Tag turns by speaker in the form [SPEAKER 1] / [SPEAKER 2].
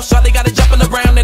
[SPEAKER 1] Shawty got it jumping around